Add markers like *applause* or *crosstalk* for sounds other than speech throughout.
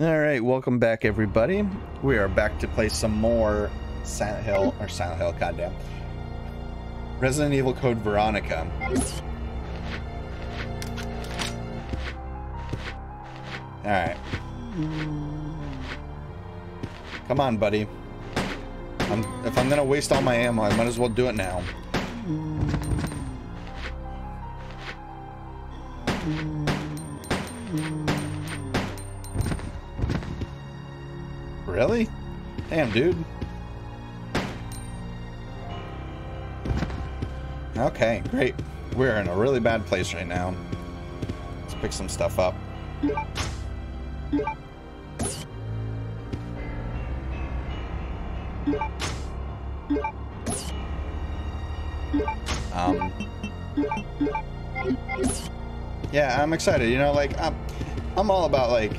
All right, welcome back, everybody. We are back to play some more Silent Hill, or Silent Hill, goddamn. Resident Evil Code Veronica. All right. Come on, buddy. I'm, if I'm gonna waste all my ammo, I might as well do it now. Really? Damn, dude. Okay, great. We're in a really bad place right now. Let's pick some stuff up. Um, yeah, I'm excited. You know, like I'm, I'm all about like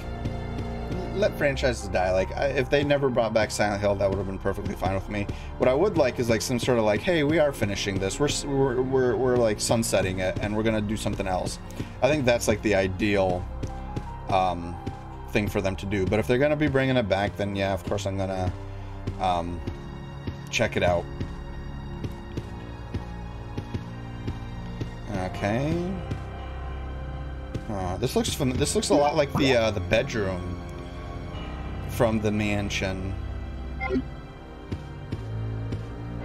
let franchises die. Like I, if they never brought back Silent Hill, that would have been perfectly fine with me. What I would like is like some sort of like, hey, we are finishing this. We're we're we're, we're like sunsetting it, and we're gonna do something else. I think that's like the ideal um, thing for them to do. But if they're gonna be bringing it back, then yeah, of course I'm gonna um, check it out. Okay. Uh, this looks fun. This looks a lot like the uh, the bedroom from the mansion.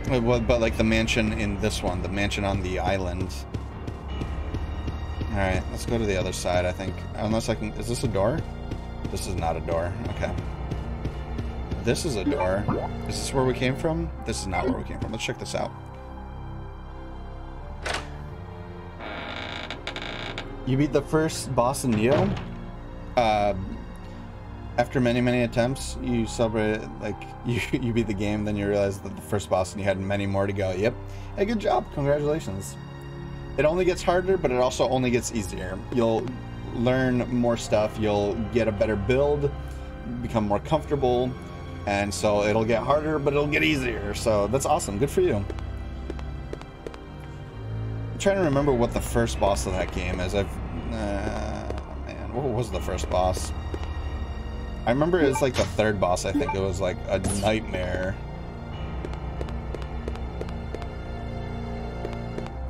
Well, but like the mansion in this one, the mansion on the island. All right, let's go to the other side. I think, unless I can. Is this a door? This is not a door. Okay. This is a door. This is this where we came from? This is not where we came from. Let's check this out. You beat the first boss in Neo. Uh, after many many attempts, you celebrate like *laughs* you you beat the game. Then you realize that the first boss and you had many more to go. Yep. Hey, good job. Congratulations. It only gets harder, but it also only gets easier. You'll learn more stuff. You'll get a better build, become more comfortable, and so it'll get harder, but it'll get easier. So that's awesome. Good for you. I'm trying to remember what the first boss of that game is. I've uh, man, what was the first boss? I remember it was like the third boss. I think it was like a nightmare.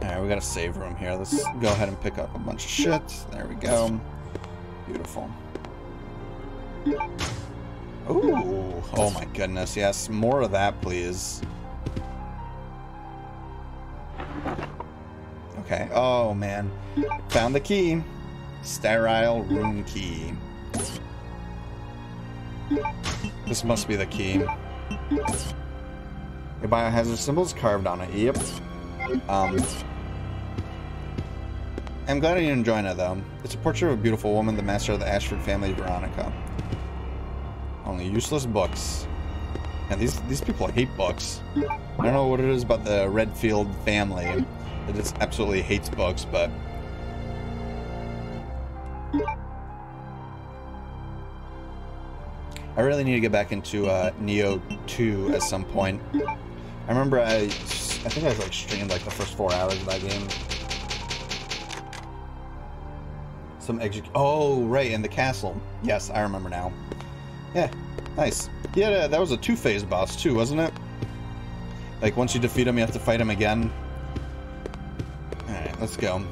Alright, we got a save room here. Let's go ahead and pick up a bunch of shit. There we go. Beautiful. Ooh. Oh my goodness. Yes, more of that, please. Okay. Oh, man. Found the key. Sterile room key. This must be the key. The biohazard symbols carved on it. Yep. Um, I'm glad you're enjoying it, though. It's a portrait of a beautiful woman, the master of the Ashford family, Veronica. Only useless books. And these these people hate books. I don't know what it is about the Redfield family It just absolutely hates books, but I really need to get back into uh, Nioh 2 at some point. I remember I, I think I was like streamed like the first four hours of that game. Some exec. Oh, right, in the castle. Yes, I remember now. Yeah, nice. Yeah, that was a two-phase boss too, wasn't it? Like once you defeat him, you have to fight him again. All right, let's go.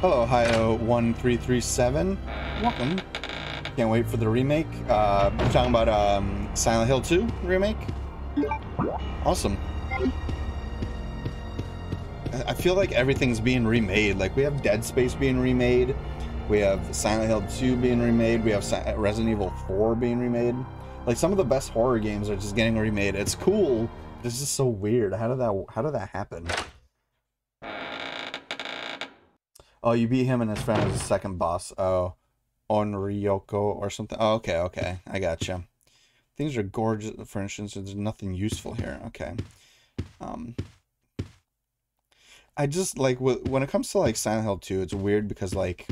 Hello, Ohio1337. Welcome. Can't wait for the remake. Uh, you're talking about um, Silent Hill 2 remake? Awesome. I feel like everything's being remade. Like, we have Dead Space being remade. We have Silent Hill 2 being remade. We have Resident Evil 4 being remade. Like, some of the best horror games are just getting remade. It's cool. This is so weird. How did that, how did that happen? Oh, you beat him and his friend as the second boss. Oh. Onryoko or something. Oh, okay, okay. I gotcha. Things are gorgeous, for instance, there's nothing useful here. Okay. Um, I just, like, when it comes to, like, Silent Hill 2, it's weird because, like,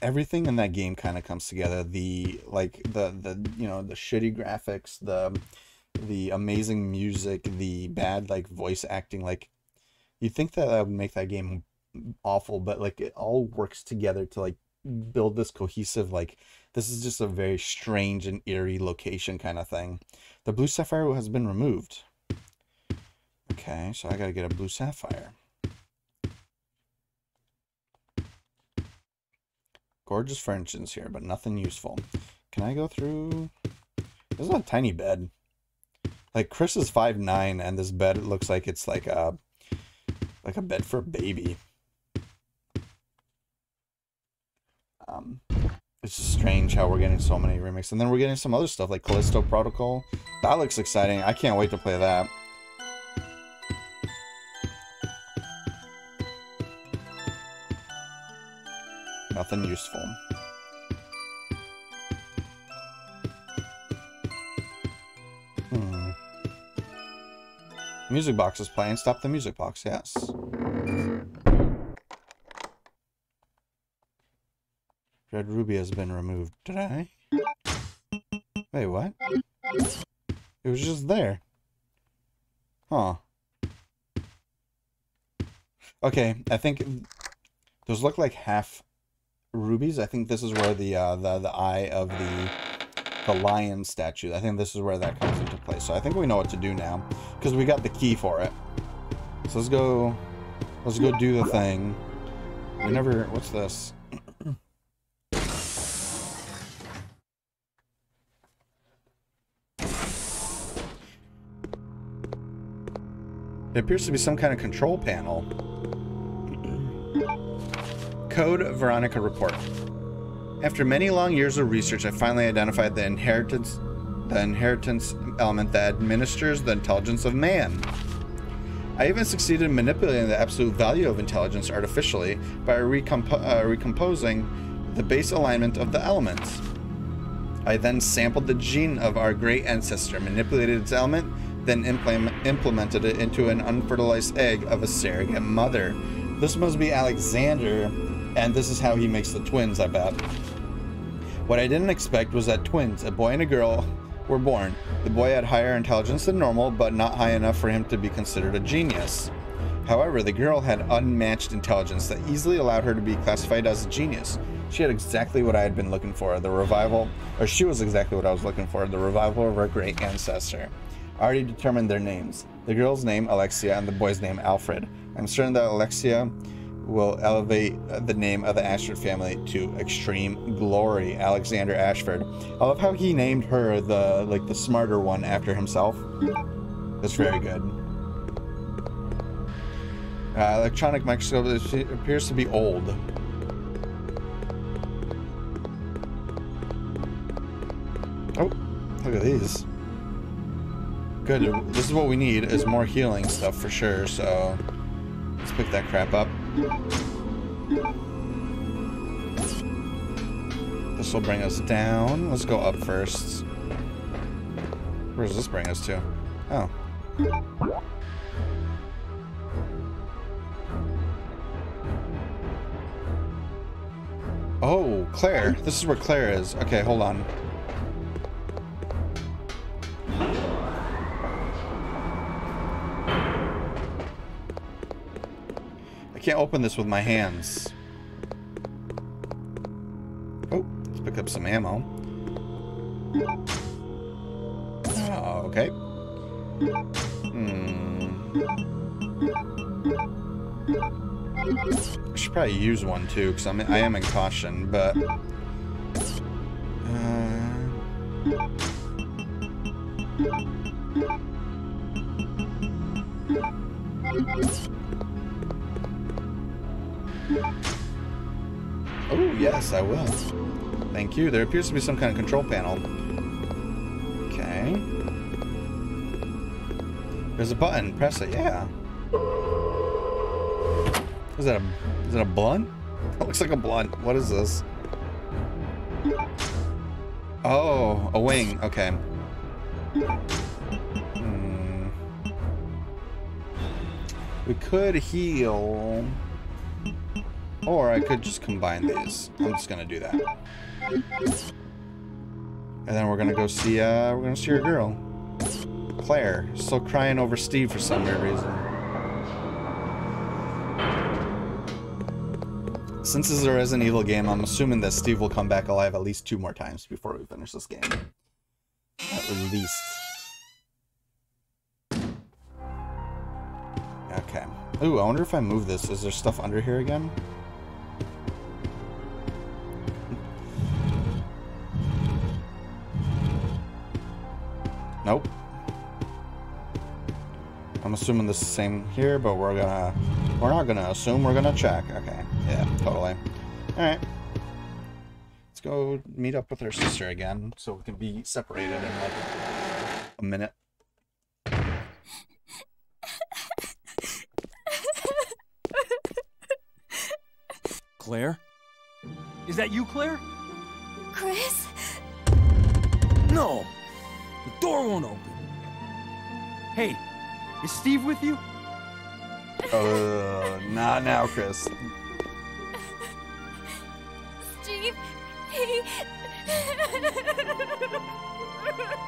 everything in that game kind of comes together. The, like, the, the, you know, the shitty graphics, the, the amazing music, the bad, like, voice acting, like, you think that that would make that game awful, but, like, it all works together to, like, build this cohesive like this is just a very strange and eerie location kind of thing. The blue sapphire has been removed. Okay, so I gotta get a blue sapphire. Gorgeous furnishings here, but nothing useful. Can I go through? This is a tiny bed. Like Chris is five nine, and this bed looks like it's like a like a bed for a baby. Um, it's just strange how we're getting so many remakes, and then we're getting some other stuff like Callisto Protocol. That looks exciting. I can't wait to play that. Nothing useful. Hmm. Music box is playing. Stop the music box, yes. Red ruby has been removed. Did I? Wait, what? It was just there. Huh. Okay, I think those look like half rubies. I think this is where the uh, the the eye of the the lion statue. I think this is where that comes into play. So I think we know what to do now because we got the key for it. So let's go. Let's go do the thing. We never. What's this? It appears to be some kind of control panel. Code Veronica report. After many long years of research, I finally identified the inheritance the inheritance element that administers the intelligence of man. I even succeeded in manipulating the absolute value of intelligence artificially by uh, recomposing the base alignment of the elements. I then sampled the gene of our great ancestor, manipulated its element, then implement implemented it into an unfertilized egg of a surrogate mother. This must be Alexander and this is how he makes the twins, I bet. What I didn't expect was that twins, a boy and a girl, were born. The boy had higher intelligence than normal, but not high enough for him to be considered a genius. However, the girl had unmatched intelligence that easily allowed her to be classified as a genius. She had exactly what I had been looking for, the revival, or she was exactly what I was looking for, the revival of her great ancestor. I already determined their names. The girl's name, Alexia, and the boy's name, Alfred. I'm certain that Alexia will elevate the name of the Ashford family to extreme glory. Alexander Ashford. I love how he named her the like the smarter one after himself. That's very good. Uh, electronic microscope appears to be old. Oh, look at these. Good. This is what we need is more healing stuff for sure. So let's pick that crap up. This will bring us down. Let's go up first. Where does this bring us to? Oh. Oh, Claire. This is where Claire is. Okay, hold on. Can't open this with my hands. Oh, let's pick up some ammo. Oh, okay. Hmm. I should probably use one too, because I am in caution, but... will. Thank you. There appears to be some kind of control panel. Okay. There's a button. Press it. Yeah. Is that a is it a blunt? *laughs* That looks like a blunt. What is this? Oh, a wing. Okay. Hmm. We could heal. Or I could just combine these. I'm just gonna do that. And then we're gonna go see, uh, we're gonna see our girl. Claire. Still crying over Steve for some weird reason. Since this is a Resident Evil game, I'm assuming that Steve will come back alive at least two more times before we finish this game. At least. Okay. Ooh, I wonder if I move this, is there stuff under here again? Nope. I'm assuming this is the same here, but we're gonna... We're not gonna assume, we're gonna check. Okay, yeah, totally. Alright. Let's go meet up with her sister again, so we can be separated in like a minute. Claire? Is that you, Claire? Chris? No! The door won't open. Hey, is Steve with you? Uh, not now, Chris. Steve? He.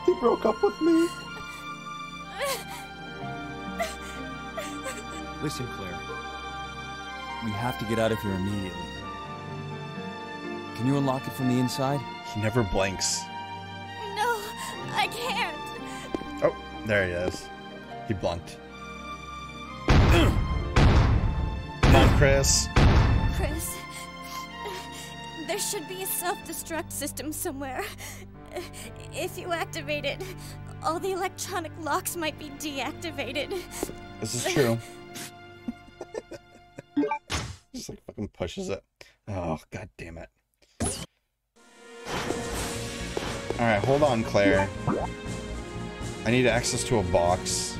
He broke up with me. Listen, Claire. We have to get out of here immediately. Can you unlock it from the inside? He never blinks. I can't. Oh, there he is. He blunked. Come on, Chris. Chris. There should be a self destruct system somewhere. If you activate it, all the electronic locks might be deactivated. This is true. *laughs* Just like fucking pushes it. Oh, god damn it. Alright, hold on, Claire. I need access to a box.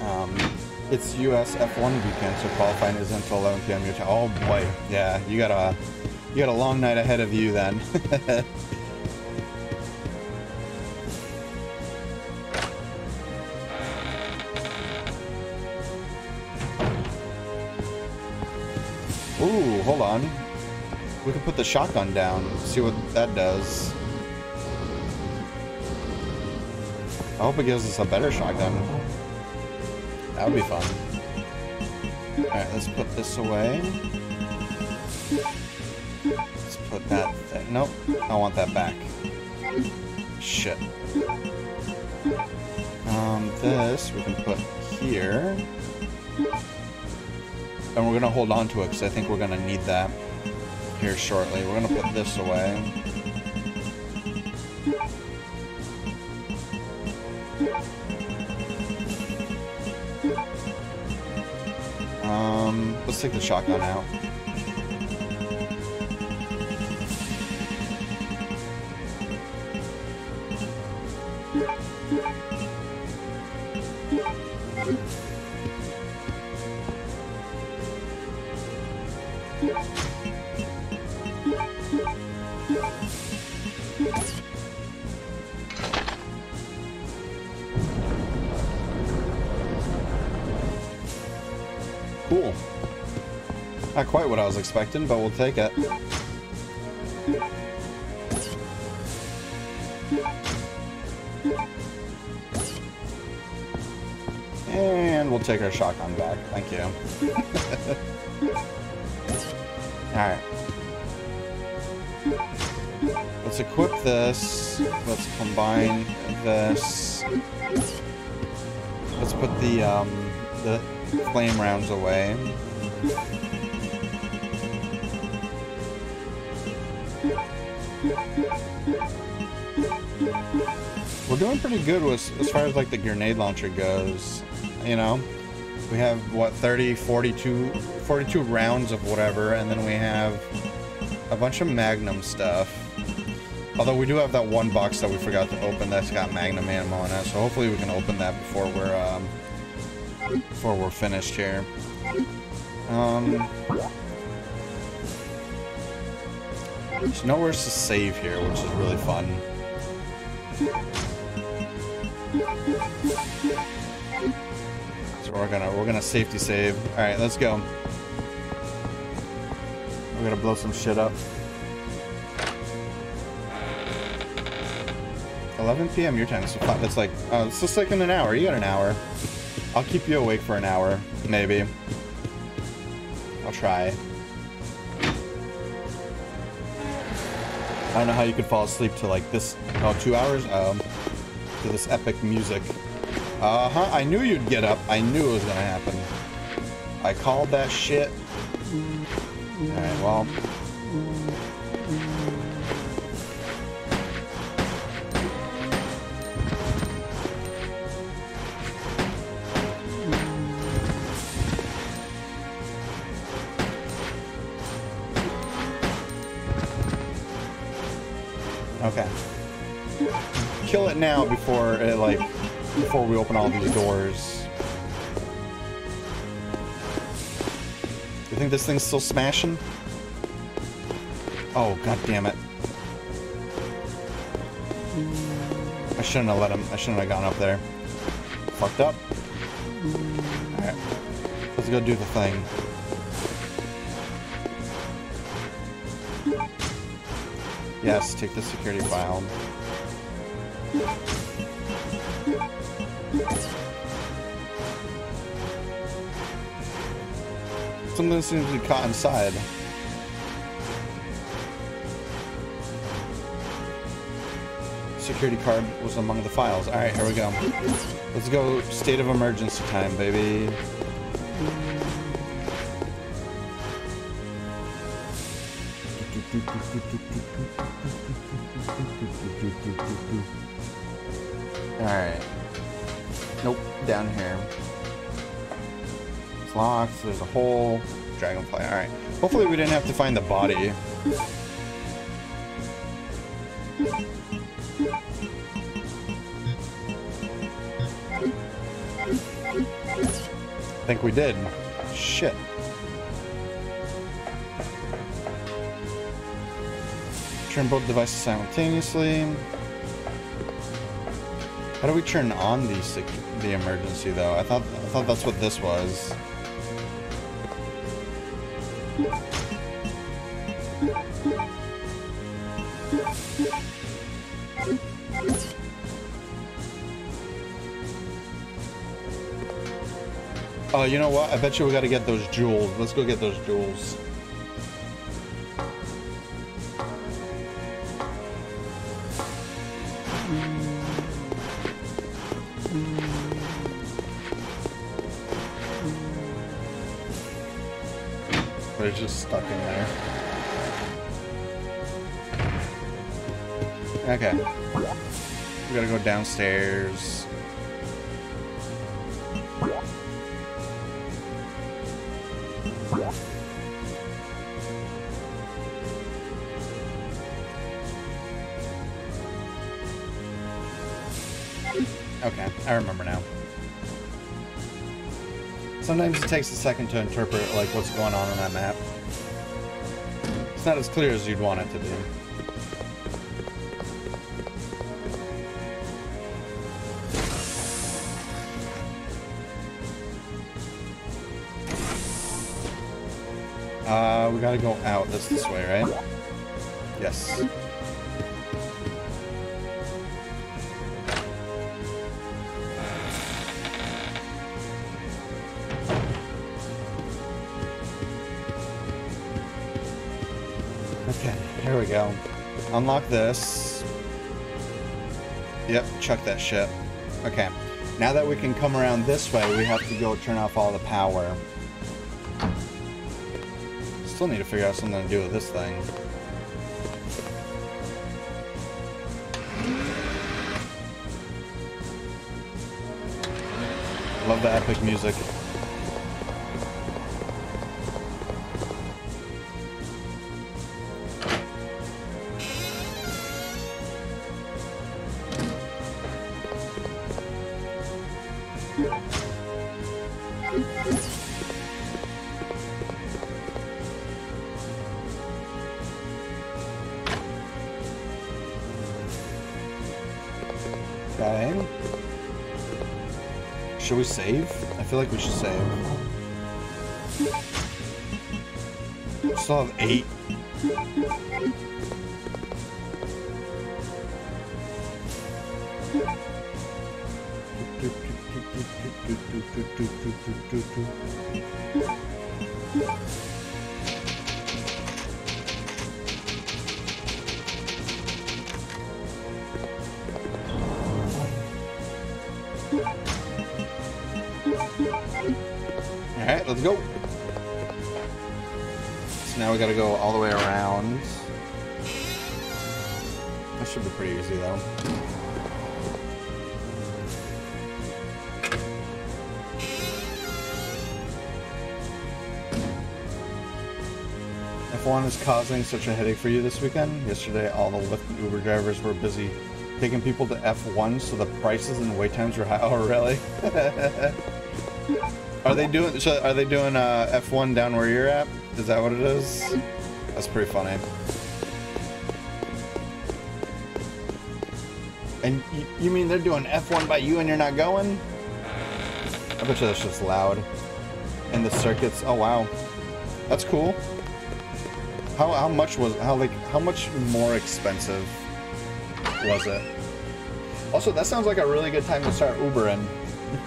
Um, it's US F1 weekend, so qualifying isn't until 11 p.m. your time. Oh boy, yeah, you got a you got a long night ahead of you then. *laughs* Ooh, hold on. We can put the shotgun down, see what that does. I hope it gives us a better shotgun. That would be fun. Alright, let's put this away. Let's put that. Nope, I want that back. Shit. Um, this we can put here. And we're gonna hold on to it because I think we're gonna need that here shortly. We're gonna put this away. Um, let's take the shotgun out. Expecting, but we'll take it. And we'll take our shotgun back. Thank you. *laughs* Alright. Let's equip this. Let's combine this. Let's put the, um, the flame rounds away. We're doing pretty good with, as far as like the grenade launcher goes. You know, we have what 30, 42, 42 rounds of whatever, and then we have a bunch of Magnum stuff. Although we do have that one box that we forgot to open that's got Magnum ammo in it, so hopefully we can open that before we're um, before we're finished here. Um, there's nowhere to save here, which is really fun. So we're gonna we're gonna safety save. All right, let's go. We're gonna blow some shit up. 11 p.m. your time. So that's like, uh, it's just like in an hour. You got an hour. I'll keep you awake for an hour, maybe. I'll try. I don't know how you could fall asleep to like this. Oh, two hours? Um, to this epic music. Uh huh. I knew you'd get up. I knew it was gonna happen. I called that shit. Alright, well. Now before it like before we open all these doors. You think this thing's still smashing? Oh god damn it. I shouldn't have let him I shouldn't have gone up there. Fucked up. Alright. Let's go do the thing. Yes, take the security file. Something seems to be caught inside. Security card was among the files. Alright, here we go. Let's go state of emergency time, baby. Alright. Nope, down here. Locked, there's a hole. Dragonfly, alright. Hopefully we didn't have to find the body. I think we did. Shit. Turn both devices simultaneously. How do we turn on the the emergency though? I thought I thought that's what this was. Oh, you know what? I bet you we gotta get those jewels. Let's go get those jewels. They're just stuck in there. Okay. We gotta go downstairs. Takes a second to interpret like what's going on on that map. It's not as clear as you'd want it to be. Uh, we gotta go out this this way, right? Yes. Okay, here we go. Unlock this. Yep, chuck that shit. Okay, now that we can come around this way, we have to go turn off all the power. Still need to figure out something to do with this thing. Love the epic music. Feel like we should save. We Still have eight. F1 is causing such a headache for you this weekend. Yesterday, all the Lyft and Uber drivers were busy taking people to F1, so the prices and wait times were *laughs* high. Oh, really? *laughs* are they doing? So are they doing uh, F1 down where you're at? Is that what it is? That's pretty funny. And you, you mean they're doing F1 by you and you're not going? I bet you that's just loud. And the circuits. Oh wow, that's cool. How how much was how like how much more expensive was it? Also, that sounds like a really good time to start Ubering.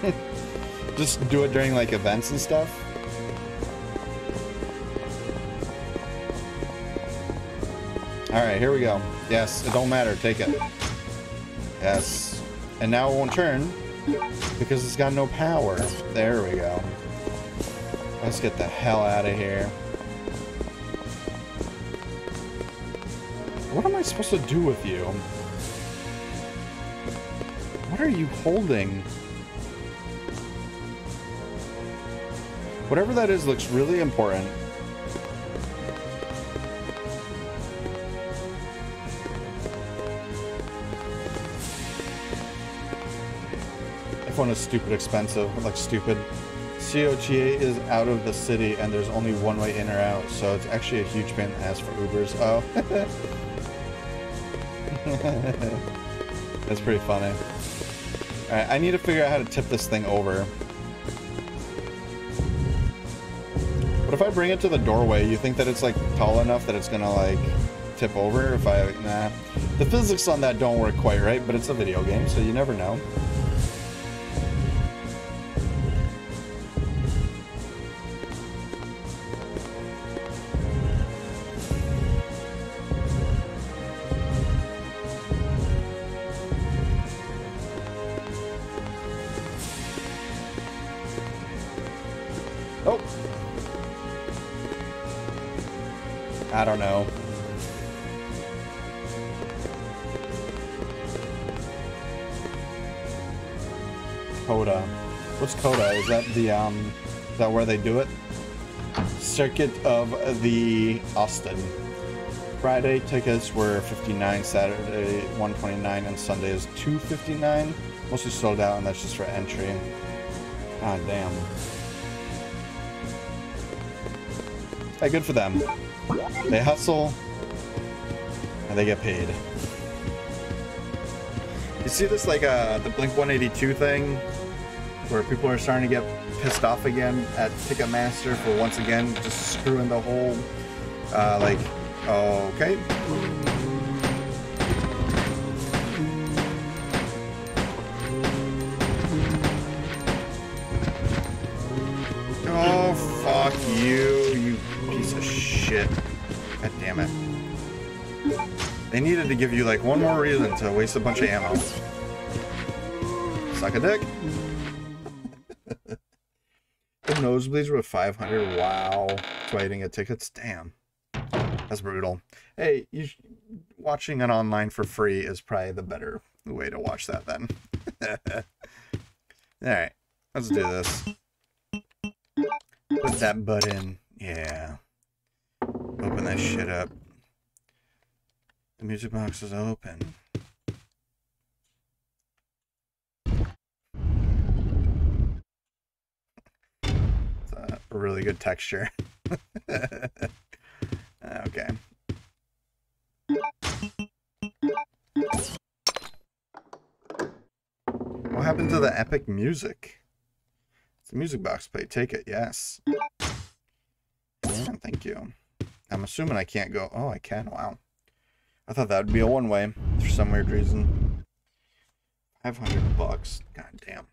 *laughs* Just do it during like events and stuff. All right, here we go. Yes, it don't matter. Take it. Yes. And now it won't turn because it's got no power. There we go. Let's get the hell out of here. What am I supposed to do with you? What are you holding? Whatever that is looks really important. F1 is stupid expensive, like stupid. COTA is out of the city and there's only one way in or out, so it's actually a huge pain in the ass for Ubers. Oh. *laughs* *laughs* That's pretty funny. Alright, I need to figure out how to tip this thing over. What if I bring it to the doorway? You think that it's like tall enough that it's gonna like tip over if I, nah. The physics on that don't work quite right, but it's a video game, so you never know. The um that where they do it? Circuit of the Austin. Friday tickets were 59, Saturday 129, and Sunday is 259. Mostly sold out, and that's just for entry. God damn. Hey, good for them. They hustle, and they get paid. You see this like uh, the Blink 182 thing, where people are starting to get pissed off again at Ticketmaster for once again just screwing the whole, uh, like, okay. Oh, fuck you, you piece of shit. God damn it. They needed to give you like one more reason to waste a bunch of ammo. Suck a dick. *laughs* the nosebleeds were 500. Wow. Fighting at tickets. Damn. That's brutal. Hey, you sh- watching it online for free is probably the better way to watch that then. *laughs* Alright. Let's do this. Put that butt in. Yeah. Open that shit up. The music box is open. It's a really good texture. *laughs* okay. What happened to the epic music? It's a music box plate. Take it. Yes. Yeah, thank you. I'm assuming I can't go. Oh, I can. Wow. I thought that would be a one way for some weird reason. 500 bucks. God damn.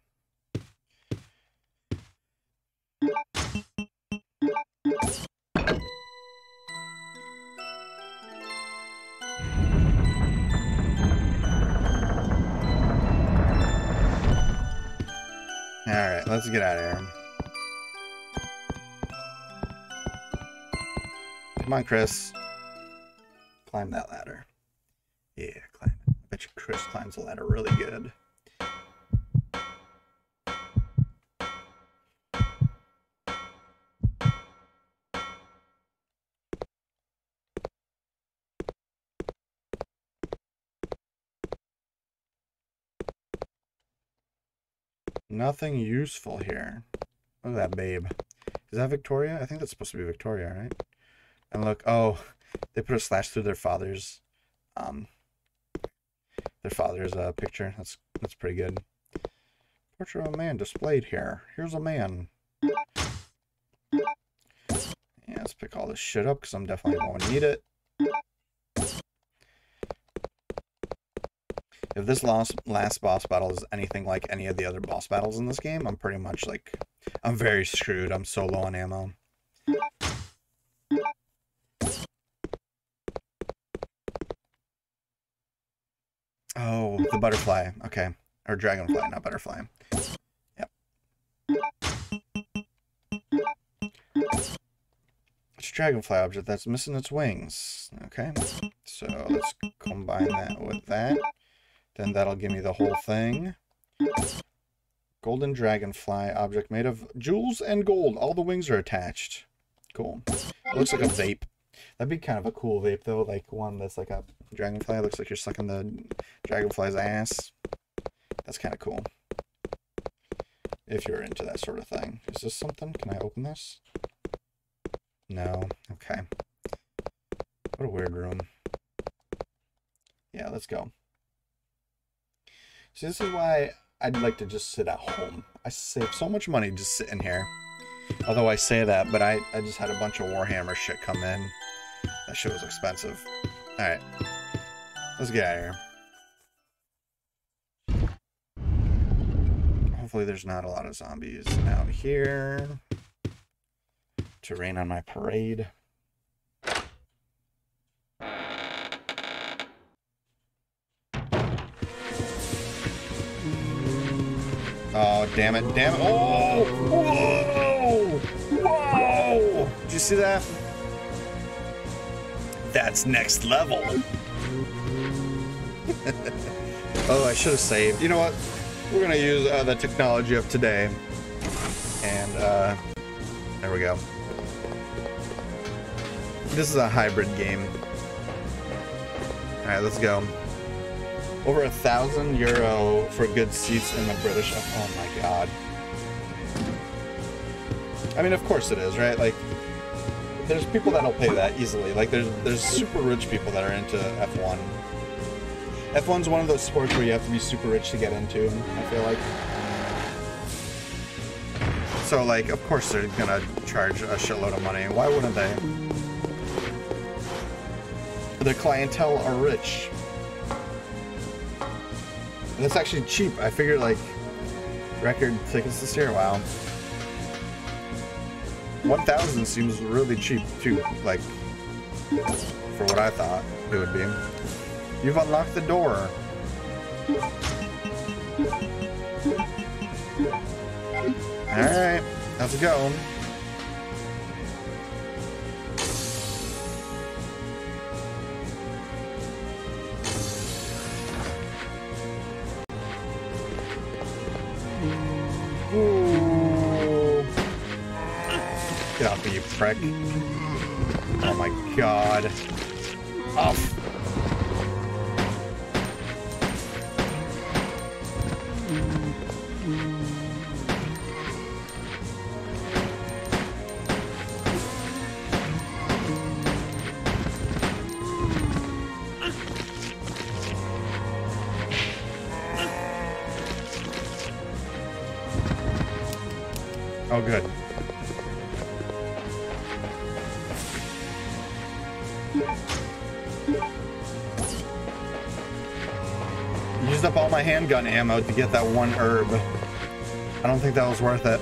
Alright, let's get out of here. Come on, Chris. Climb that ladder. Yeah, climb. I bet you Chris climbs the ladder really good. Nothing useful here. Look at that babe. Is that Victoria? I think that's supposed to be Victoria, right? And look, oh, they put a slash through their father's, um, their father's uh, picture. That's that's pretty good. Portrait of a man displayed here. Here's a man. Yeah, let's pick all this shit up because I'm definitely going to need it. If this last, last boss battle is anything like any of the other boss battles in this game, I'm pretty much like, I'm very screwed. I'm so low on ammo. Oh, the butterfly. Okay. Or dragonfly, not butterfly. Yep. It's a dragonfly object that's missing its wings. Okay. So let's combine that with that. Then that'll give me the whole thing. Golden dragonfly object made of jewels and gold. All the wings are attached. Cool. It looks like a vape. That'd be kind of a cool vape though, like one that's like a dragonfly. It looks like you're sucking the dragonfly's ass. That's kind of cool. If you're into that sort of thing. Is this something? Can I open this? No. Okay. What a weird room. Yeah, let's go. See, this is why I'd like to just sit at home. I save so much money just sitting here. Although I say that, but I, I just had a bunch of Warhammer shit come in. That shit was expensive. Alright. Let's get out of here. Hopefully there's not a lot of zombies out here to rain on my parade. Oh, damn it, damn it. Oh! Whoa! Whoa! Did you see that? That's next level. *laughs* oh, I should have saved. You know what? We're going to use uh, the technology of today. And, uh, there we go. This is a hybrid game. Alright, let's go. Over a thousand euro for good seats in the British. Oh my god. I mean, of course it is, right? Like, there's people that'll pay that easily. Like, there's there's super rich people that are into F1. F1's one of those sports where you have to be super rich to get into. I feel like. So, like, of course they're gonna charge a shitload of money. Why wouldn't they? The clientele are rich. And it's actually cheap. I figured like record tickets this year. Wow. 1,000 seems really cheap too. Like for what I thought it would be. You've unlocked the door. Alright, let's go. Ooh. Get off me, you prick. Oh my god. Off. handgun ammo to get that one herb. I don't think that was worth it.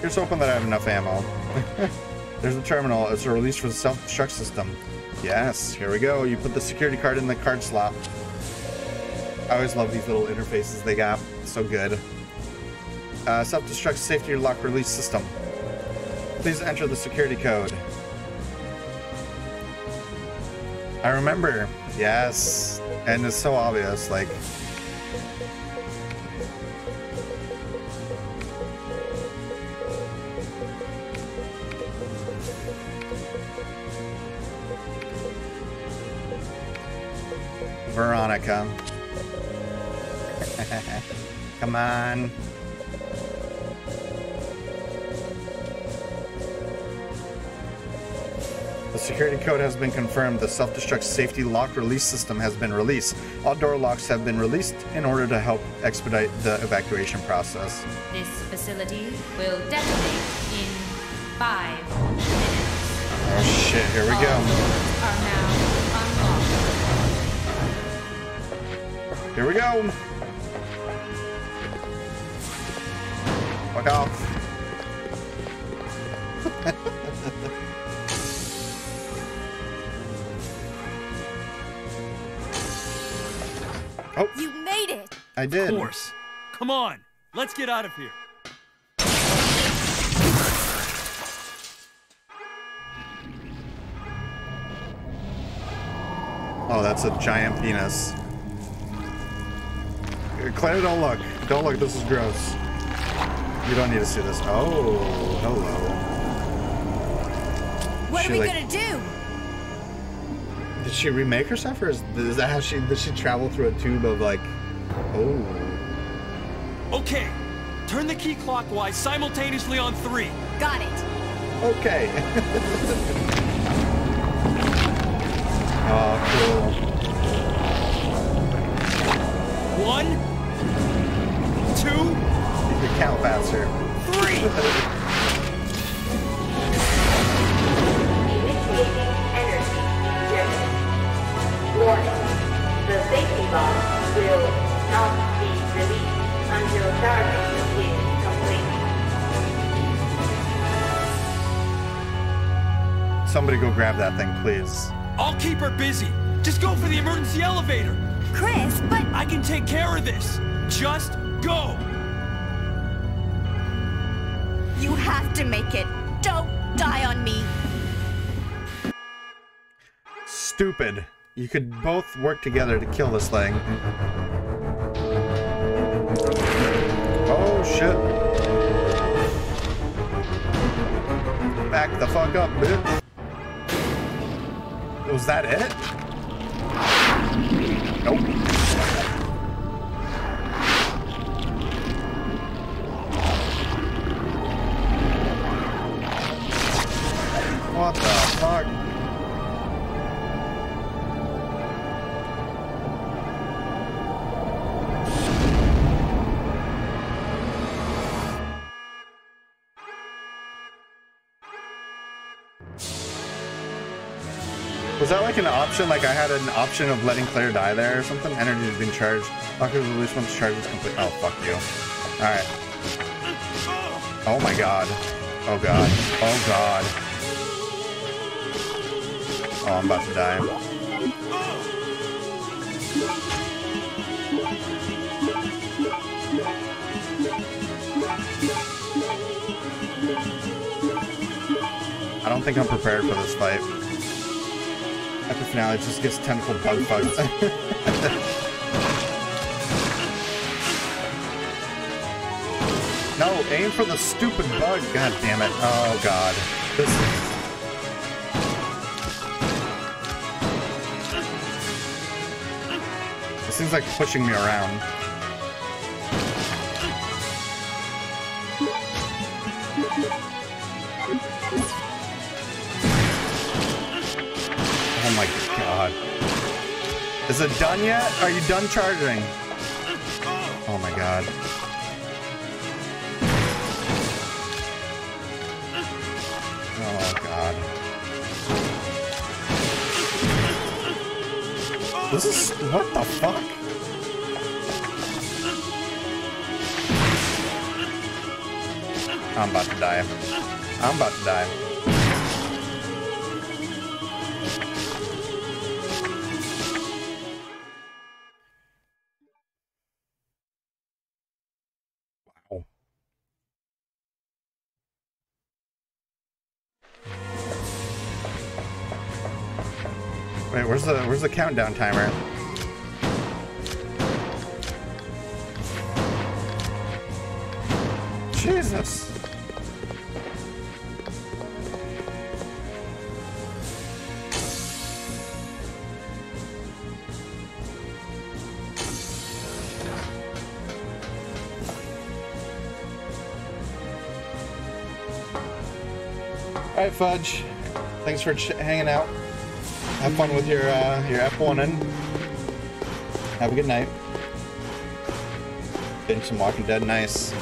Here's hoping that I have enough ammo. *laughs* There's a terminal. It's a release for the self-destruct system. Yes, here we go. You put the security card in the card slot. I always love these little interfaces they got. So good. Uh, self-destruct safety lock release system. Please enter the security code. I remember. Yes. And it's so obvious. Like, Veronica. *laughs* Come on. Security code has been confirmed. The self-destruct safety lock release system has been released. All door locks have been released in order to help expedite the evacuation process. This facility will detonate in five minutes. Oh shit, here we All go. doors are now unlocked. Here we go. Fuck off. I did. Of course. Come on. Let's get out of here. Oh, that's a giant penis. Uh, Claire, don't look. Don't look. This is gross. You don't need to see this. Oh, hello. What She, are we like- gonna do? Did she remake herself, or is, is that how she did she travel through a tube of like? Oh, Okay. Turn the key clockwise simultaneously on three. Got it. okay. oh, *laughs* cool. One, two, You can count faster. three. *laughs* Initiating energy injection. Warning. The safety box will not be released until charging is complete. Somebody go grab that thing, please. I'll keep her busy. Just go for the emergency elevator. Chris, but I can take care of this. Just go. you have to make it. Don't die on me. Stupid. You could both work together to kill this thing. Shit. Back the fuck up, bitch. Was that it? Nope. Like an option? Like I had an option of letting Claire die there or something? Energy has been charged. Locker is released once charge is complete. Oh, fuck you. Alright. Oh my god. Oh god. Oh god. Oh, I'm about to die. I don't think I'm prepared for this fight. Epic finale just gets tentacle bug fucked. *laughs* no, aim for the stupid bug. God damn it. Oh god. This This thing's like pushing me around. Is it done yet? Are you done charging? Oh my god. Oh god. This is what the fuck? I'm about to die. I'm about to die. Wait, where's the where's the countdown timer? Jesus. All right, Fudge. Thanks for hanging out. Have fun with your uh, your F1 and have a good night. Getting some Walking Dead, nice.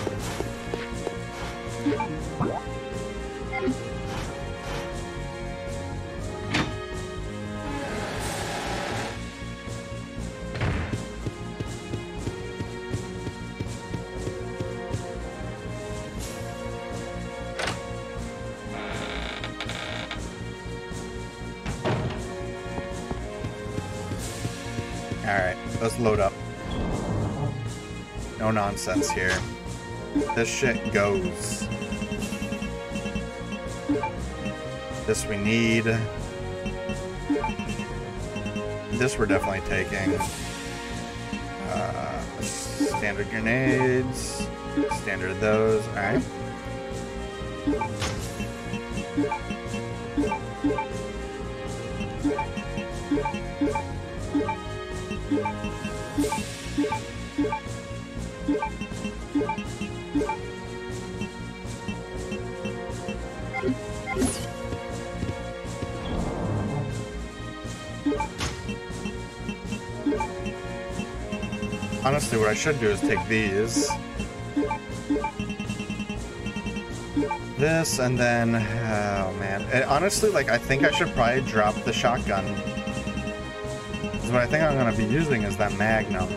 Nonsense here. This shit goes. This we need. This we're definitely taking. Uh, standard grenades. Standard those. Alright. I should do is take these. This, and then... Oh, man. Honestly, like, I think I should probably drop the shotgun. Because what I think I'm going to be using is that Magnum.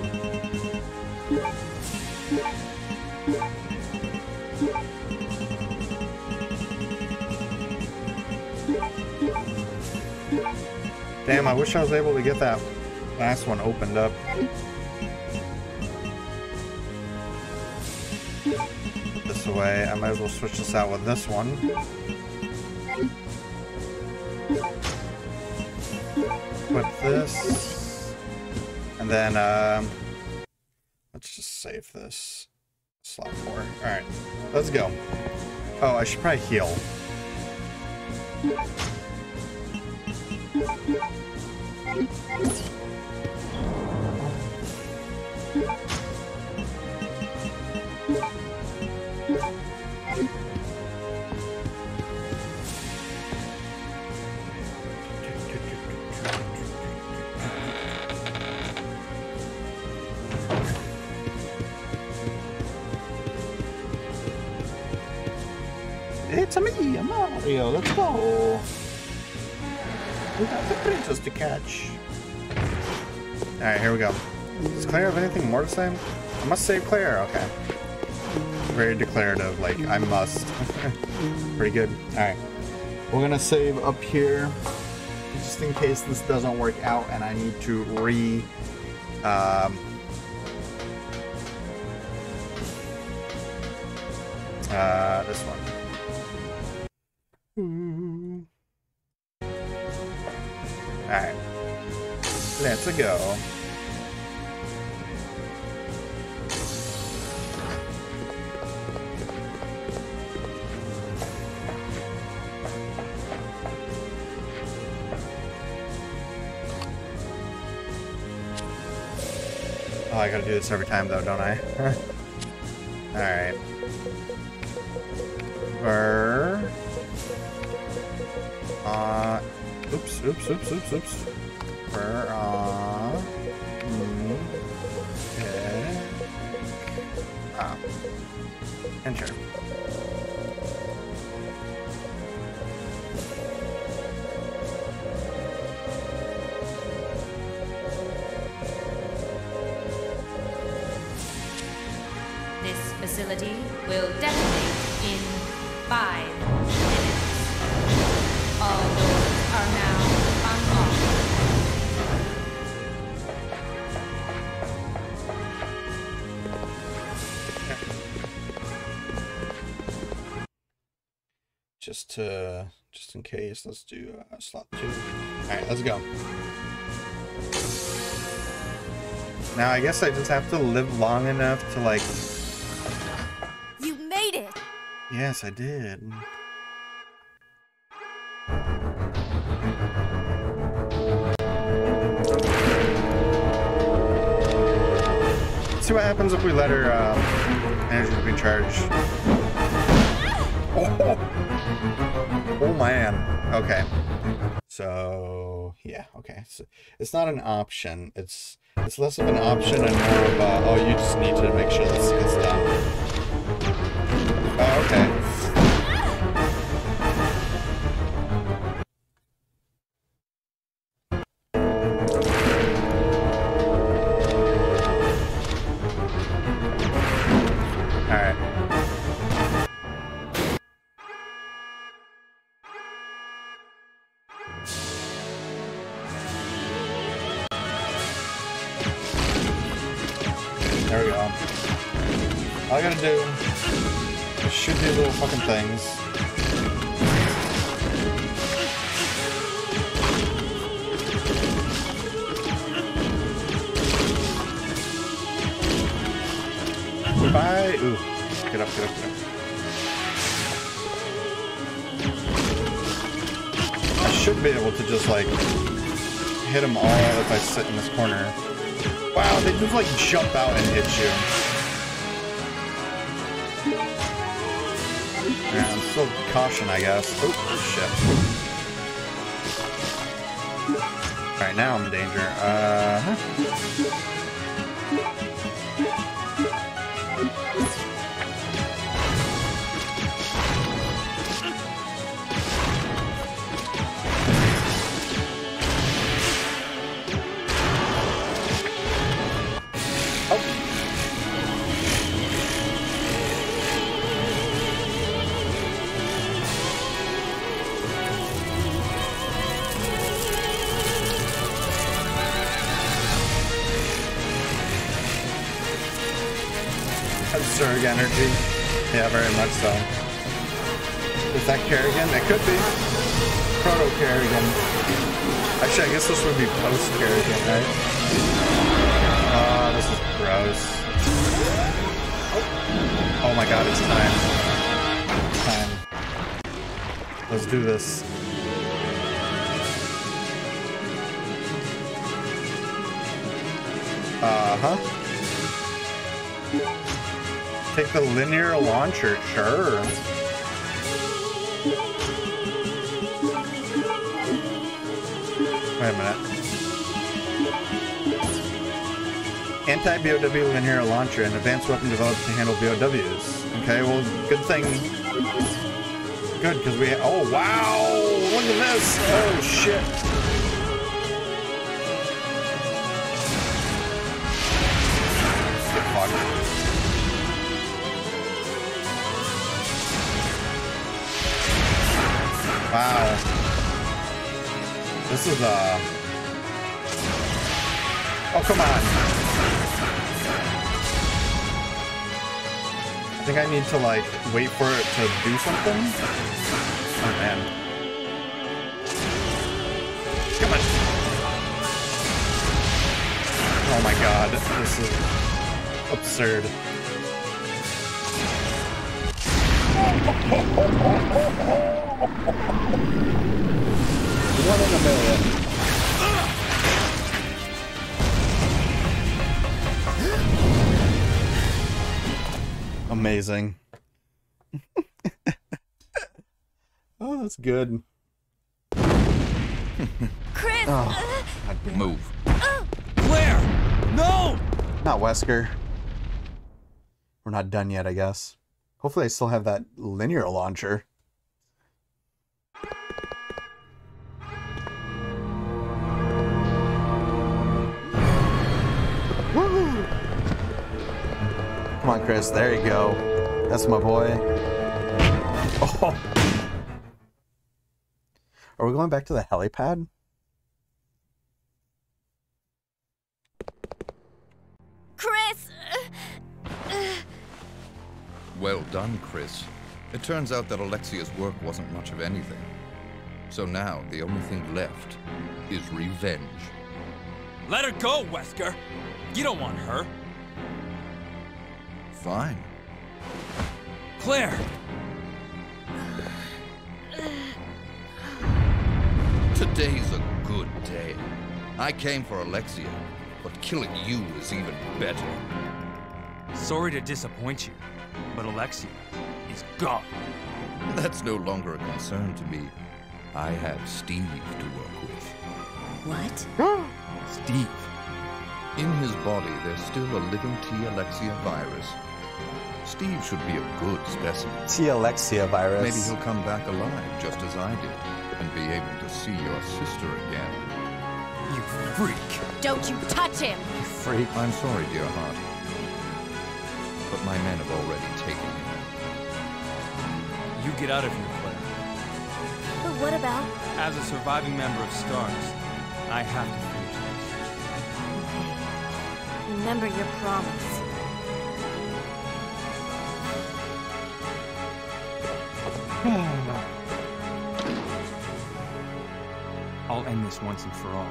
Damn, I wish I was able to get that last one opened up. This way, I might as well switch this out with this one. Put this, and then um, let's just save this slot four. All right, let's go. Oh, I should probably heal. Let's go. We got the princess to catch. All right, here we go. Does Claire have anything more to say? I must save Claire. Okay. Very declarative. Like I must. *laughs* Pretty good. All right. We're gonna save up here, just in case this doesn't work out and I need to re. Um, uh, this one. Let's go. Oh, I gotta do this every time though, don't I? *laughs* Alright. Burr. Uh, oops, oops, oops, oops, oops. Burr, uh, Just in case, let's do uh, slot two. All right, let's go. Now I guess I just have to live long enough to like. You made it! Yes, I did. See what happens if we let her uh, energy recharge. Oh, oh man. Okay. So yeah. Okay. So it's not an option. It's it's less of an option and more of a, oh you just need to make sure this gets done. Oh, okay. Goodbye. Ooh. Get up, get up, get up. I should be able to just like hit them all if I sit in this corner. Wow, they just like jump out and hit you. Yeah, I'm still caution, I guess. Oh, shit. Alright, now I'm in danger. Uh huh. Energy. Yeah, very much so. Is that Kerrigan? It could be. Proto Kerrigan. Actually, I guess this would be post Kerrigan, right? Oh, this is gross. Oh my god, it's time. Time. Let's do this. Uh huh. Take the linear launcher, sure. Wait a minute. Anti-BOW linear launcher, an advanced weapon developed to handle BOWs. Okay, well, good thing. Good, because we. Oh, wow! Look at this! Oh, shit! Wow. This is uh Oh come on. I think I need to like wait for it to do something. Oh man. Come on. Oh my god, this is absurd. *laughs* One in a million. Amazing. *laughs* oh, that's good. Chris! Oh, Move. Oh. Claire! No! Not Wesker. We're not done yet, I guess. Hopefully I still have that linear launcher. Come on, on, Chris. There you go. That's my boy. Oh. Are we going back to the helipad? Chris! Uh, uh. Well done, Chris. It turns out that Alexia's work wasn't much of anything. So now, the only thing left is revenge. Let her go, Wesker. You don't want her. Fine. Claire, Today's a good day. I came for Alexia, but killing you is even better. sorry to disappoint you, but Alexia is gone. That's no longer a concern to me. I have Steve to work with. What? *gasps* Steve. In his body, there's still a living T. Alexia virus. Steve should be a good specimen. T. Alexia virus. Maybe he'll come back alive just as I did and be able to see your sister again. You freak. Don't you touch him! You freak. I'm sorry, dear heart. But my men have already taken him. You get out of here, Claire. But what about? As a surviving member of STARS, I have to finish this. Remember your promise. *sighs* I'll end this once and for all.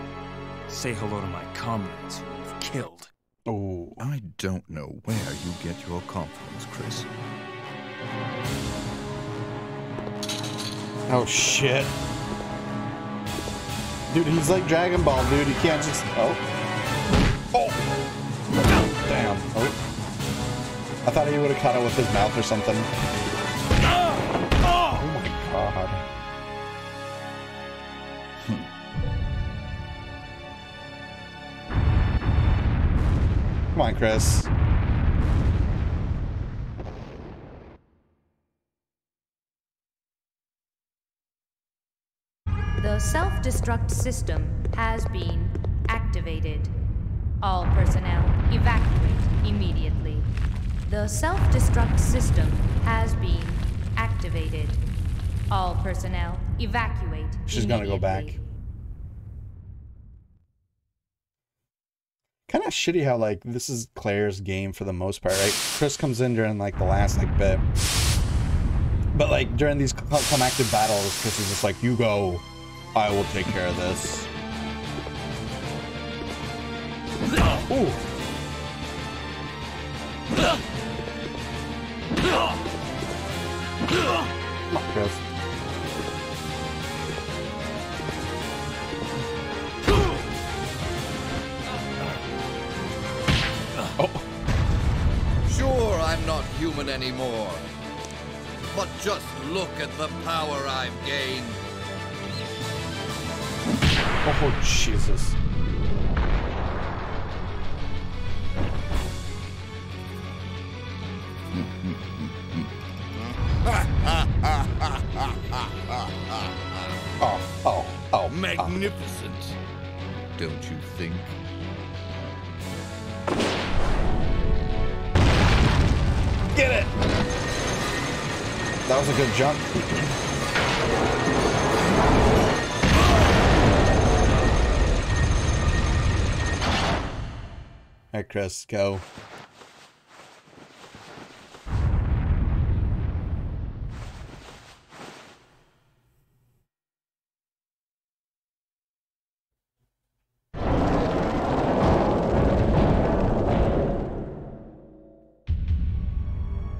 Say hello to my comrades who you've killed. Oh. I don't know where you get your confidence, Chris. Oh shit. Dude, he's like Dragon Ball, dude. He can't just. Oh. Oh. Damn. Oh. I thought he would have caught it with his mouth or something. On, Chris. The self destruct system has been activated. All personnel evacuate immediately. The self destruct system has been activated. All personnel evacuate. She's gonna go back. immediately. Kind of shitty how like this is Claire's game for the most part, right? Chris comes in during like the last like bit, but like during these cl- climactic battles, Chris is just like, "You go, I will take care of this." Ooh, come on, Chris. Anymore. But just look at the power I've gained. oh, Jesus. Oh, *laughs* oh, oh, oh. Magnificent. Don't you think? That was a good jump. All right, Chris, go.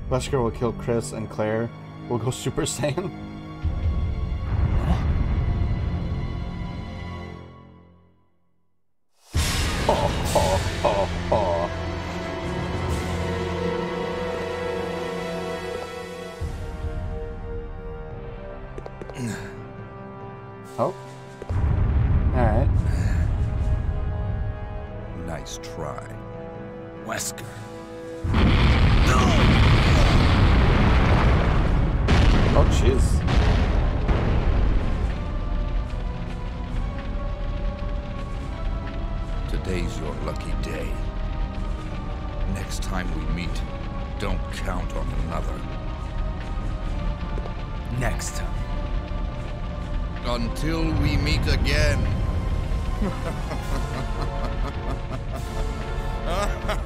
Wesker will kill Chris and Claire will go Super Saiyan. Next time. Until we meet again. *laughs*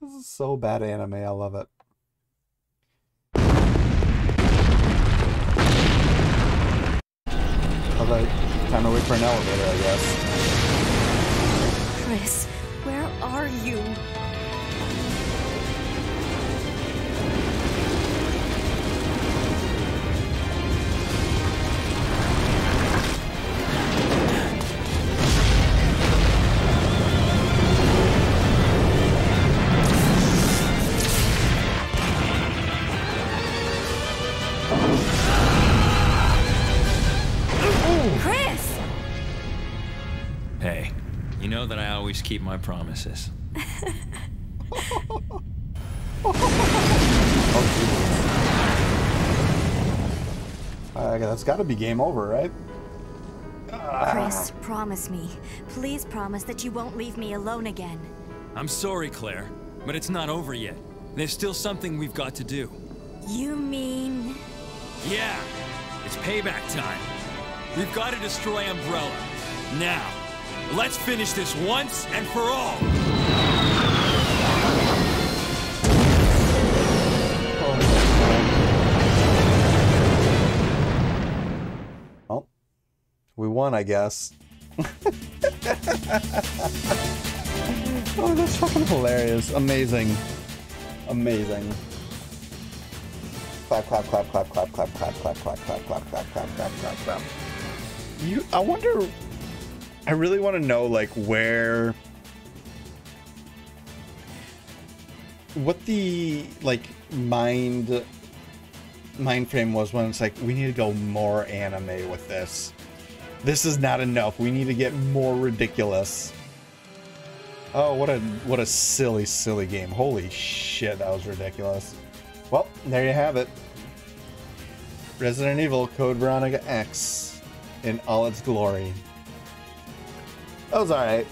This is so bad anime. I love it. Time to wait for an elevator, I guess. Chris, keep my promises. *laughs* Uh, that's got to be game over, right? Chris, promise me. Please promise that you won't leave me alone again. I'm sorry, Claire, but it's not over yet. There's still something we've got to do. You mean. Yeah, it's payback time. We've got to destroy Umbrella. Now, let's finish this once and for all. Well, we won, I guess. oh, that's fucking hilarious. Amazing. Amazing. Clap, clap, clap, clap, clap, clap, clap, clap, clap, clap, clap, clap, clap, clap, clap, clap. You, I wonder, I really want to know, like, where, what the, like, mind mind frame was when it's like we need to go more anime with this. This is not enough. We need to get more ridiculous. Oh, what a what a silly silly game. Holy shit, that was ridiculous. Well, there you have it. Resident Evil Code Veronica X in all its glory. That was alright.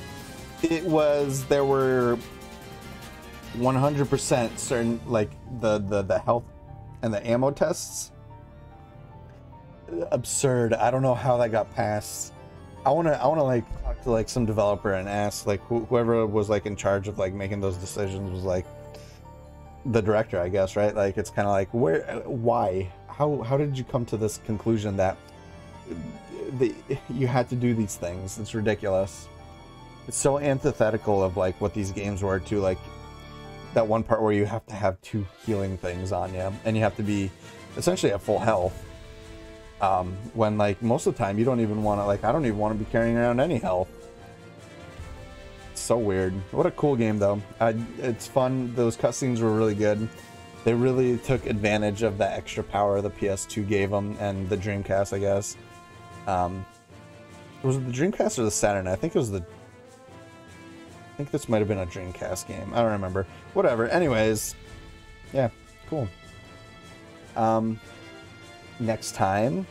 It was there were 100% certain like the the the health and the ammo tests. Absurd. I don't know how that got passed. I want to i want to like talk to like some developer and ask like wh- whoever was like in charge of like making those decisions was like the director i guess right? Like it's kind of like where why? How how did you come to this conclusion that the, you had to do these things. It's ridiculous. It's so antithetical of like what these games were to like that one part where you have to have two healing things on you and you have to be essentially at full health. Um, when like most of the time you don't even want to like i don't even want to be carrying around any health. It's so weird. What a cool game though. I, it's fun. Those cutscenes were really good. They really took advantage of the extra power the ps2 gave them and the dreamcast i guess um, was it the dreamcast or the saturn i think it was the I think this might have been a Dreamcast game. I don't remember. Whatever. Anyways, yeah, cool. Um, next time,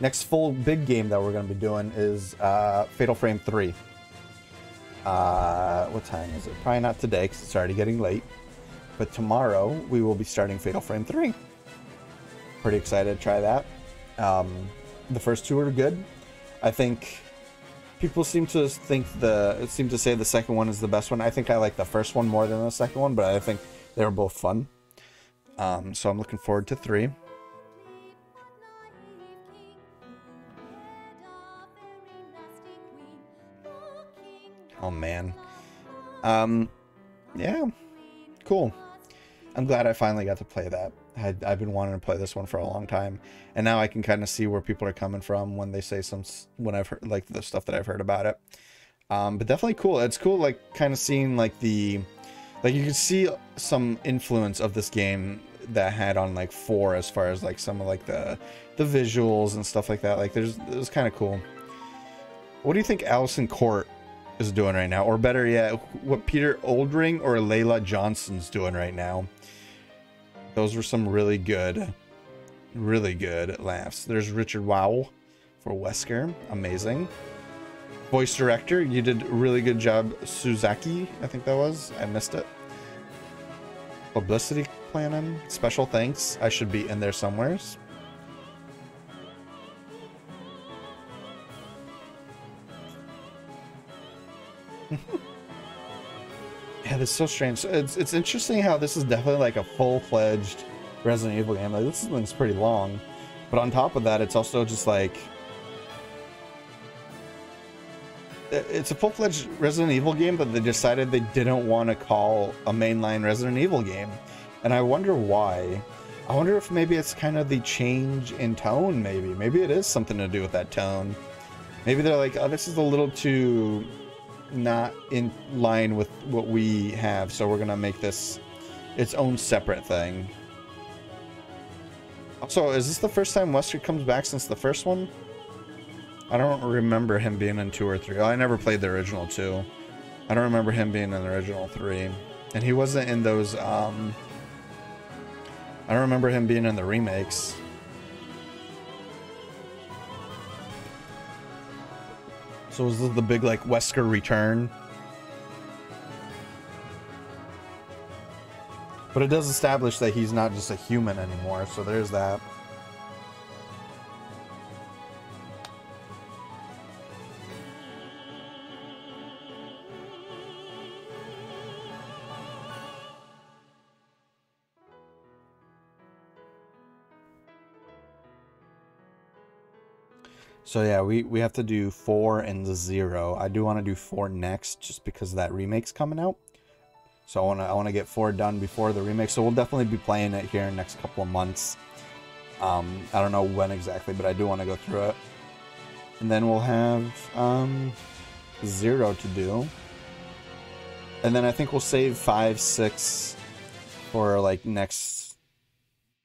next full big game that we're going to be doing is uh, Fatal Frame 3. Uh, what time is it? Probably not today because it's already getting late. But tomorrow we will be starting Fatal Frame 3. Pretty excited to try that. Um, the first two are good. I think people seem to think the seem to say the second one is the best one. I think I like the first one more than the second one, but I think they were both fun. Um, so I'm looking forward to three. Oh man. Um, yeah, cool. I'm glad I finally got to play that. I, I've been wanting to play this one for a long time, and now I can kind of see where people are coming from when they say some when I've heard like the stuff that I've heard about it. Um, but definitely cool. It's cool, like kind of seeing like the like you can see some influence of this game that had on like four as far as like some of like the the visuals and stuff like that. Like there's it was kind of cool. What do you think Alyson Court is doing right now, or better yet, what Peter Oldring or Layla Johnson's doing right now? Those were some really good really good laughs. There's Richard Waugh for Wesker. Amazing. Voice director, you did a really good job. Suzaki, I think that was. I missed it. Publicity planning. Special thanks. I should be in there somewheres. *laughs* yeah, this so strange. It's it's interesting how this is definitely like a full-fledged Resident Evil game. Like this thing's pretty long. But on top of that, it's also just like it's a full-fledged Resident Evil game that they decided they didn't want to call a mainline Resident Evil game. And I wonder why. I wonder if maybe it's kind of the change in tone, maybe. Maybe it is something to do with that tone. Maybe they're like, oh, this is a little too not in line with what we have, so we're gonna make this its own separate thing. Also, is this the first time Wesker comes back since the first one? I don't remember him being in two or three. I never played the original two. I don't remember him being in the original three. And he wasn't in those, um... I don't remember him being in the remakes. So is this the big, like, Wesker return? But it does establish that he's not just a human anymore, so there's that. So yeah, we, we have to do 4 and 0. I do want to do 4 next, just because that remake's coming out. So I want to I want to get 4 done before the remake. So we'll definitely be playing it here in the next couple of months. Um, I don't know when exactly, but I do want to go through it. And then we'll have um, 0 to do. And then I think we'll save 5, 6 for like next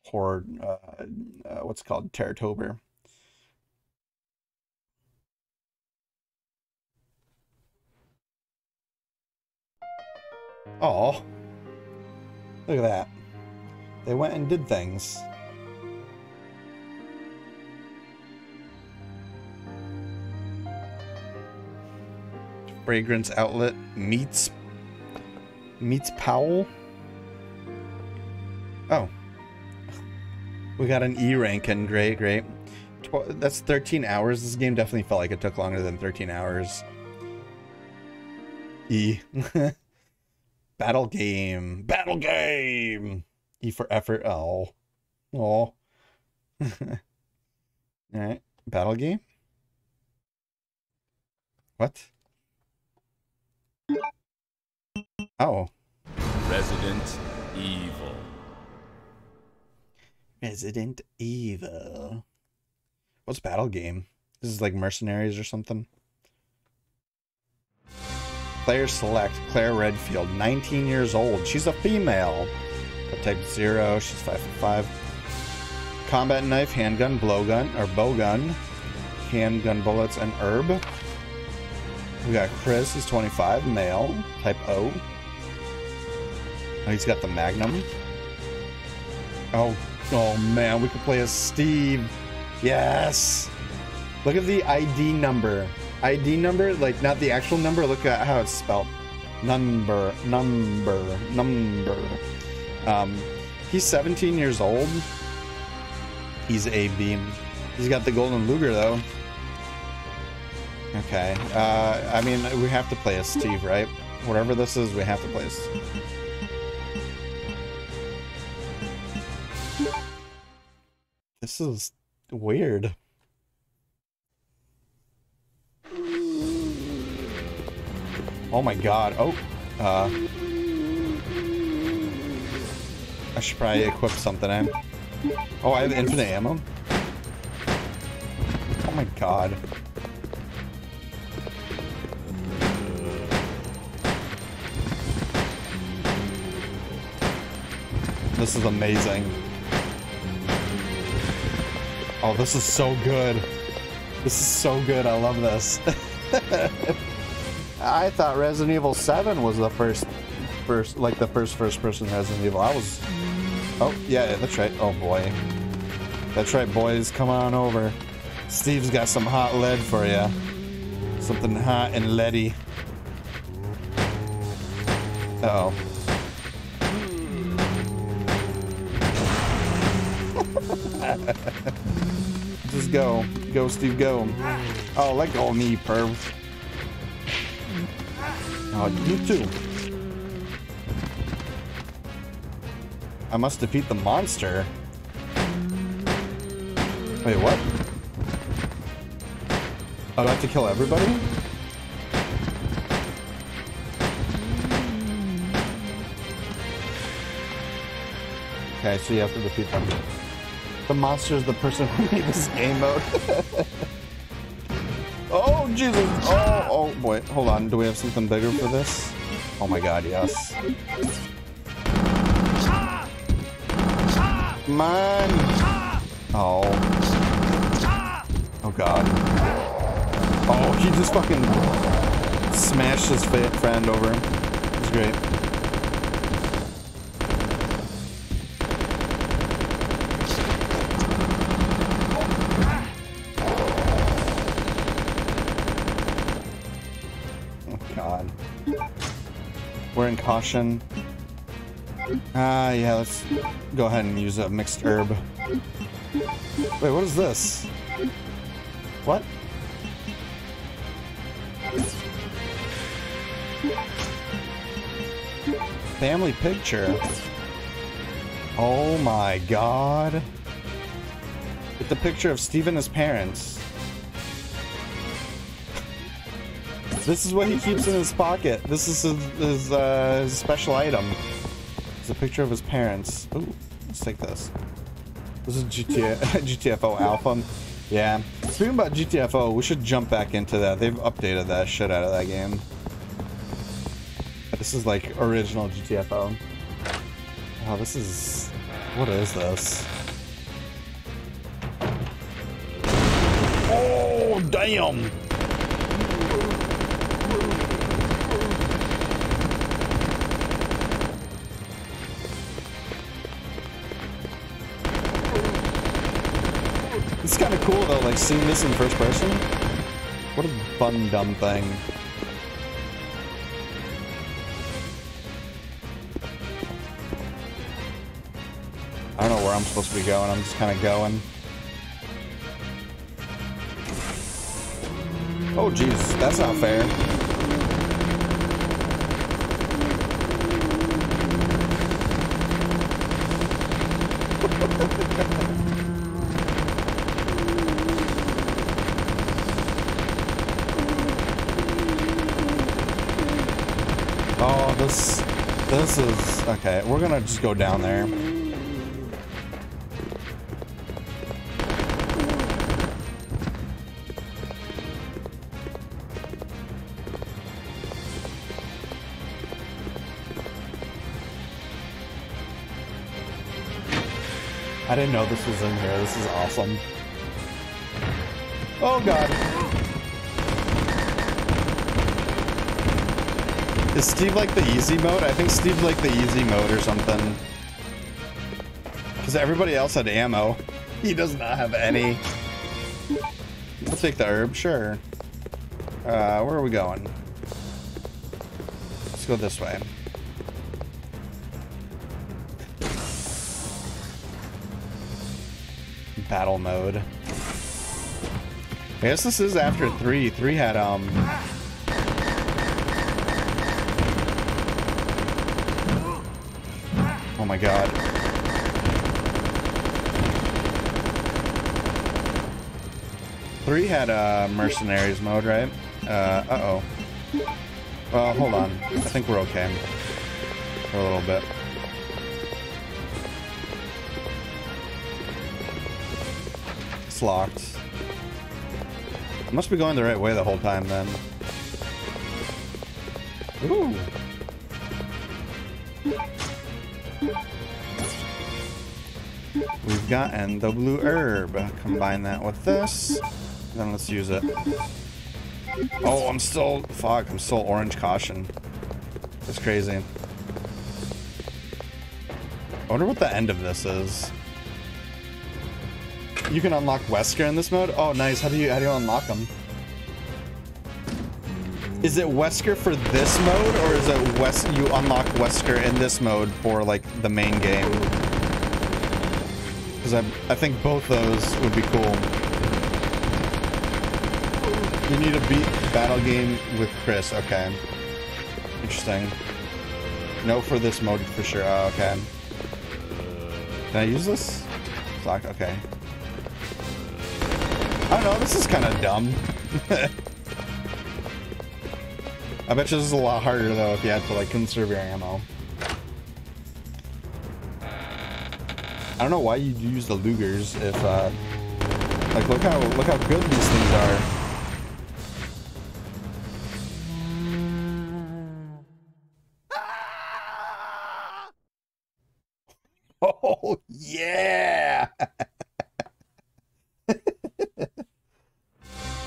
horror, uh, uh, what's called, Terrortober. Oh, look at that. They went and did things. Fragrance outlet meets meets Powell. Oh, we got an E rank and great, great. Tw that's 13 hours. This game definitely felt like it took longer than 13 hours. E. *laughs* Battle game. Battle game. E for effort. Oh. *laughs* Oh. Alright. Battle game? What? Oh. Resident Evil. Resident Evil. What's battle game? This is like mercenaries or something? Player select Claire Redfield, 19 years old. She's a female. type 0, she's 5 foot 5. Combat knife, handgun, blowgun, or bowgun, handgun bullets, and herb. We got Chris, he's 25, male, type O. Oh, he's got the Magnum. Oh, oh man, we could play as Steve. Yes! Look at the ID number. ID number, like not the actual number, look at how it's spelled. Number, number, number. Um, he's 17 years old. He's a beam. He's got the golden Luger though. Okay. Uh, I mean, we have to play as Steve, right? Whatever this is, we have to play as. This is weird. Oh my god. Oh. Uh. I should probably equip something in. Oh, I have infinite ammo? Oh my god. This is amazing. Oh, this is so good. This is so good. I love this. *laughs* I thought Resident Evil 7 was the first, first, like the first first person Resident Evil. I was, oh yeah, that's right. Oh boy. That's right, boys. Come on over. Steve's got some hot lead for you. Something hot and leady. Uh oh. *laughs* Just go. Go, Steve, go. Oh, let go of me, perv. Oh, you too. I must defeat the monster. Wait, what? Do I have to kill everybody? Okay, so you have to defeat them. The monster is the person who made this game mode. *laughs* oh, Jesus! Oh, oh, boy. Hold on. Do we have something bigger for this? Oh my god, yes. Come! Oh. Oh god. Oh, he just fucking smashed his friend over. It's great. We're caution. Ah, yeah, let's go ahead and use a mixed herb. Wait, what is this? What? Family picture. Oh my god. It's a picture of Steve and his parents. This is what he keeps in his pocket. This is his, his, uh, his special item. It's a picture of his parents. Ooh, let's take this. This is GTA, GTFO *laughs* Alpha. Yeah. Speaking about GTFO, we should jump back into that. They've updated that shit out of that game. This is like original GTFO. Oh, this is... What is this? Oh, damn! Seeing this in first person. What a fun, dumb thing. I don't know where I'm supposed to be going. I'm just kind of going. Oh, jeez, that's not fair. Oh, this, this is okay. We're gonna just go down there. I didn't know this was in here. This is awesome. Oh god. Steve like the easy mode? I think Steve like the easy mode or something. Because everybody else had ammo. *laughs* He does not have any. I'll take the herb, sure. Uh, where are we going? Let's go this way. Battle mode. I guess this is after three. Three had, um, Oh my god. Three had uh, mercenaries mode, right? Uh, uh-oh. Well, hold on. I think we're okay. For a little bit. It's locked. I must be going the right way the whole time then. Ooh. We've gotten the blue herb. Combine that with this. Then let's use it. Oh, I'm still... Fuck, I'm still orange caution. That's crazy. I wonder what the end of this is. You can unlock Wesker in this mode. Oh, nice. How do you how do you unlock them? Is it Wesker for this mode, or is it Wes? You unlock Wesker in this mode for like the main game? Because I I think both those would be cool. You need to beat battle game with Chris. Okay. Interesting. No for this mode for sure. Oh, okay. Can I use this? Lock. Okay. I don't know. This is kind of dumb. *laughs* I bet you this is a lot harder though if you had to like conserve your ammo. I don't know why you'd use the Lugers if uh like look how look how good these things are. *laughs* Oh yeah! *laughs*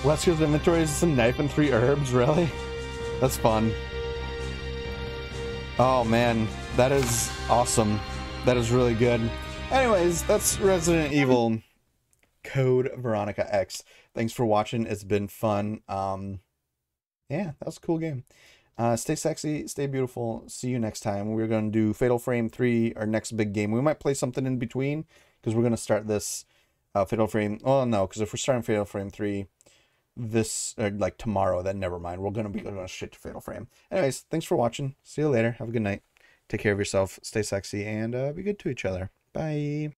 Wesker's inventory is some knife and three herbs, really? That's fun. Oh man, that is awesome. That is really good. Anyways, that's Resident Evil Code Veronica X. Thanks for watching. It's been fun. Um, yeah, that was a cool game. Uh, stay sexy, stay beautiful. See you next time. We're going to do Fatal Frame 3, our next big game. We might play something in between because we're going to start this uh, Fatal Frame. Oh, no, because if we're starting Fatal Frame 3 this, uh, like tomorrow, then never mind. We're to be going straight to Fatal Frame. Anyways, thanks for watching. See you later. Have a good night. Take care of yourself. Stay sexy and uh, be good to each other. Bye.